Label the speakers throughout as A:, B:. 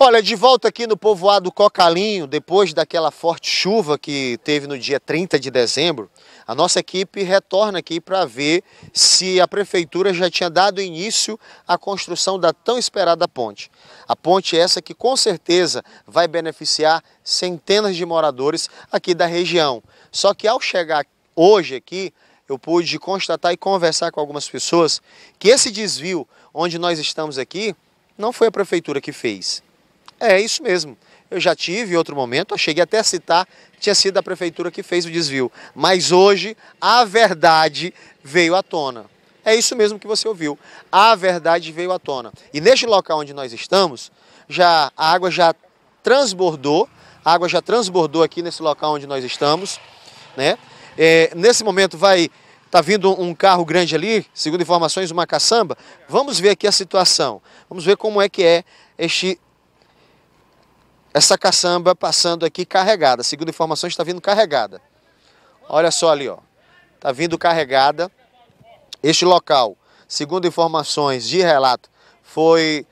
A: Olha, de volta aqui no povoado Cocalinho, depois daquela forte chuva que teve no dia 30 de dezembro, a nossa equipe retorna aqui para ver se a prefeitura já tinha dado início à construção da tão esperada ponte. A ponte essa que com certeza vai beneficiar centenas de moradores aqui da região. Só que ao chegar hoje aqui, eu pude constatar e conversar com algumas pessoas que esse desvio onde nós estamos aqui não foi a prefeitura que fez é isso mesmo. Eu já tive em outro momento, eu cheguei até a citar tinha sido a prefeitura que fez o desvio. Mas hoje a verdade veio à tona. É isso mesmo que você ouviu. A verdade veio à tona. E neste local onde nós estamos, já a água já transbordou, a água já transbordou aqui nesse local onde nós estamos, né? É, nesse momento vai Está vindo um carro grande ali, segundo informações, uma caçamba. Vamos ver aqui a situação. Vamos ver como é que é este essa caçamba passando aqui carregada. Segundo informações, está vindo carregada. Olha só ali, ó. Está vindo carregada. Este local, segundo informações de relato, foi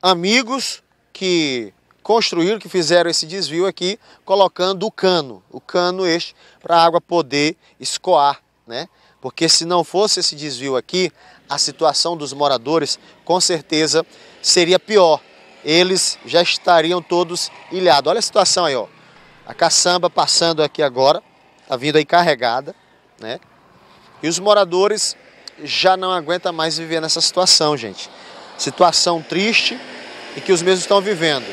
A: amigos que construíram, que fizeram esse desvio aqui, colocando o cano, o cano este, para a água poder escoar, né? Porque se não fosse esse desvio aqui, a situação dos moradores com certeza seria pior eles já estariam todos ilhados. Olha a situação aí, ó. A caçamba passando aqui agora, tá vindo aí carregada, né? E os moradores já não aguentam mais viver nessa situação, gente. Situação triste e que os mesmos estão vivendo.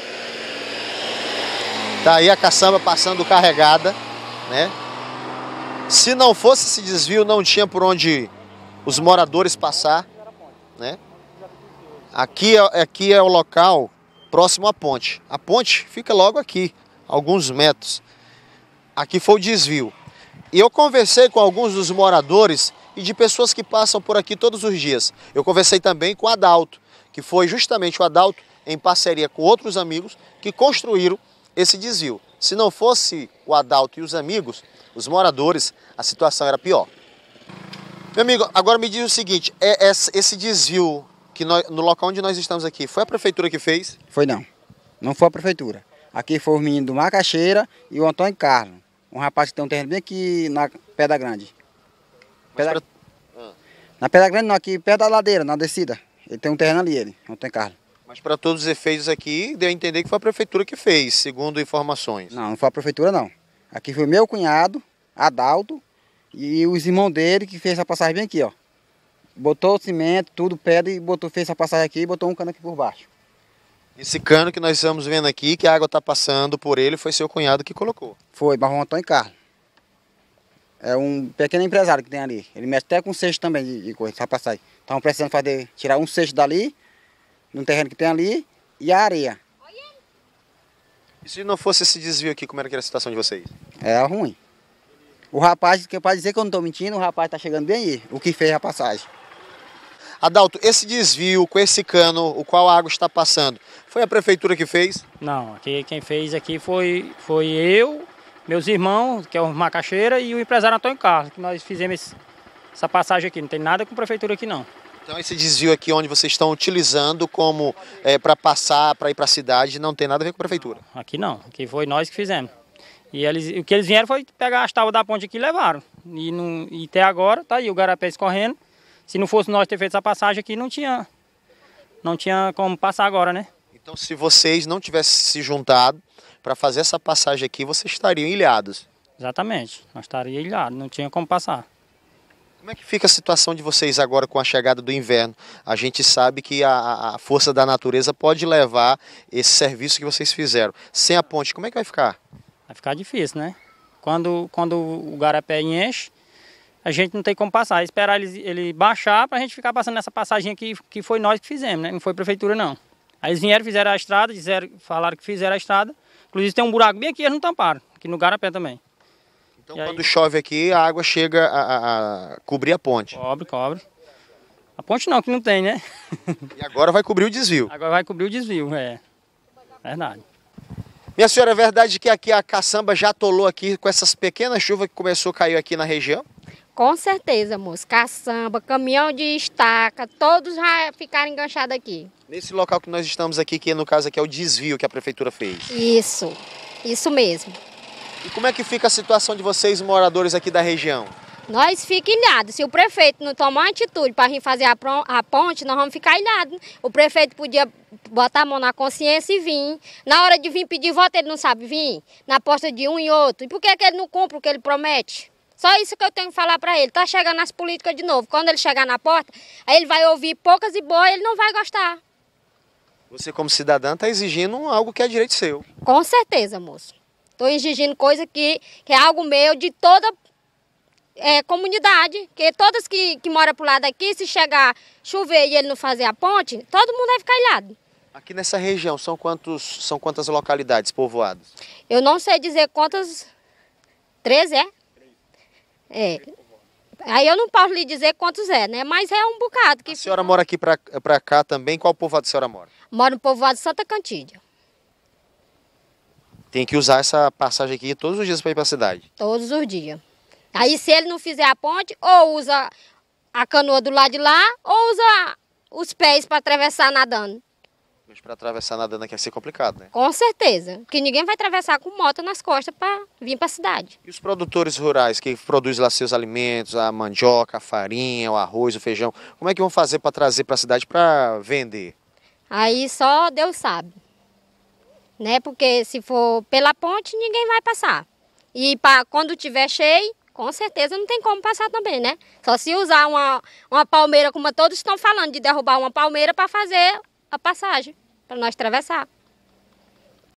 A: Tá aí a caçamba passando carregada, né? Se não fosse esse desvio, não tinha por onde os moradores passar, né? Aqui, é, aqui é o local próximo à ponte. A ponte fica logo aqui, alguns metros. Aqui foi o desvio. E eu conversei com alguns dos moradores e de pessoas que passam por aqui todos os dias. Eu conversei também com o Adalto, que foi justamente o Adalto, em parceria com outros amigos, que construíram esse desvio. Se não fosse o Adalto e os amigos, os moradores, a situação era pior. Meu amigo, agora me diz o seguinte, é esse desvio que nós, no local onde nós estamos aqui, foi a prefeitura que fez?
B: Foi não. Não foi a prefeitura. Aqui foi o menino do Macaxeira e o Antônio Carlos. Um rapaz que tem um terreno bem aqui na Pedra Grande. Pedra... Pra... Ah. Na Pedra Grande não, aqui perto da ladeira, na descida. Ele tem um terreno ali, ele, Antônio Carlos.
A: Mas para todos os efeitos aqui, deu a entender que foi a prefeitura que fez, segundo informações.
B: Não, não foi a prefeitura não. Aqui foi meu cunhado, Adalto, e os irmãos dele que fez essa passagem bem aqui, ó. Botou cimento, tudo, pedra e botou, fez essa passagem aqui e botou um cano aqui por baixo.
A: Esse cano que nós estamos vendo aqui, que a água está passando por ele, foi seu cunhado que colocou?
B: Foi, Barão Antônio Carlos. É um pequeno empresário que tem ali. Ele mexe até com cesto também de, de coisa, essa passagem. Estavam precisando fazer, tirar um cesto dali, num terreno que tem ali, e a areia.
A: E se não fosse esse desvio aqui, como era, era a situação de vocês?
B: É ruim. O rapaz, que pode dizer que eu não estou mentindo, o rapaz está chegando bem aí, o que fez a passagem.
A: Adalto, esse desvio com esse cano, o qual a água está passando, foi a prefeitura que fez?
C: Não, aqui quem fez aqui foi, foi eu, meus irmãos, que é o Macaxeira, e o empresário Antônio Carlos, que nós fizemos essa passagem aqui. Não tem nada com a prefeitura aqui não.
A: Então esse desvio aqui onde vocês estão utilizando como é, para passar, para ir para a cidade, não tem nada a ver com a prefeitura?
C: Aqui não, aqui foi nós que fizemos. E eles, o que eles vieram foi pegar as tábuas da ponte aqui e levaram. E, não, e até agora, tá aí o garapé escorrendo. Se não fosse nós ter feito essa passagem aqui, não tinha, não tinha como passar agora, né?
A: Então, se vocês não tivessem se juntado para fazer essa passagem aqui, vocês estariam ilhados.
C: Exatamente, nós estaríamos ilhados, não tinha como passar.
A: Como é que fica a situação de vocês agora com a chegada do inverno? A gente sabe que a, a força da natureza pode levar esse serviço que vocês fizeram. Sem a ponte, como é que vai ficar?
C: Vai ficar difícil, né? Quando, quando o garapé enche, a gente não tem como passar. Esperar ele, ele baixar para a gente ficar passando nessa passagem aqui, que foi nós que fizemos, né? Não foi prefeitura, não. Aí eles vieram, fizeram a estrada, disseram, falaram que fizeram a estrada. Inclusive tem um buraco bem aqui, eles não tamparam, aqui no Garapé também.
A: Então e quando aí... chove aqui, a água chega a, a, a, cobrir a ponte?
C: Cobre, cobre. A ponte não, que não tem, né?
A: E agora vai cobrir o desvio?
C: Agora vai cobrir o desvio, é. Verdade.
A: Minha senhora, é verdade que aqui a caçamba já atolou aqui com essas pequenas chuvas que começou a cair aqui na região?
D: Com certeza, moço. Caçamba, caminhão de estaca, todos já ficaram enganchados aqui.
A: Nesse local que nós estamos aqui, que no caso aqui é o desvio que a prefeitura fez.
D: Isso, isso mesmo.
A: E como é que fica a situação de vocês, moradores aqui da região?
D: Nós ficamos ilhados. Se o prefeito não tomar atitude para vir fazer a, ponte, nós vamos ficar ilhados. O prefeito podia botar a mão na consciência e vir. Na hora de vir pedir voto, ele não sabe vir. Na aposta de um e outro. E por que, que ele não cumpre o que ele promete? Só isso que eu tenho que falar para ele. Tá chegando nas políticas de novo. Quando ele chegar na porta, aí ele vai ouvir poucas e boas, ele não vai gostar.
A: Você, como cidadã, está exigindo algo que é direito seu.
D: Com certeza, moço. Estou exigindo coisa que, que é algo meu de toda é, comunidade, que todas que, que moram pro lado aqui, se chegar chover e ele não fazer a ponte, todo mundo vai ficar ilhado.
A: Aqui nessa região são, quantos, são quantas localidades povoadas?
D: Eu não sei dizer quantas. Três é? É. Aí eu não posso lhe dizer quantos é, né? Mas é um bocado. Que
A: a senhora mora aqui para cá também? Qual povoado a senhora mora?
D: Moro no povoado Santa Cantídia.
A: Tem que usar essa passagem aqui todos os dias para ir para a cidade?
D: Todos os dias. Aí se ele não fizer a ponte, ou usa a canoa do lado de lá, ou usa os pés para atravessar nadando.
A: Mas para atravessar nadando aqui vai ser complicado, né?
D: Com certeza, porque ninguém vai atravessar com moto nas costas para vir para a cidade.
A: E os produtores rurais que produzem lá seus alimentos, a mandioca, a farinha, o arroz, o feijão, como é que vão fazer para trazer para a cidade para vender?
D: Aí só Deus sabe. Né? Porque se for pela ponte, ninguém vai passar. E pra, quando tiver cheio, com certeza não tem como passar também, né? Só se usar uma, uma palmeira, como todos estão falando, de derrubar uma palmeira para fazer a passagem, para nós atravessar.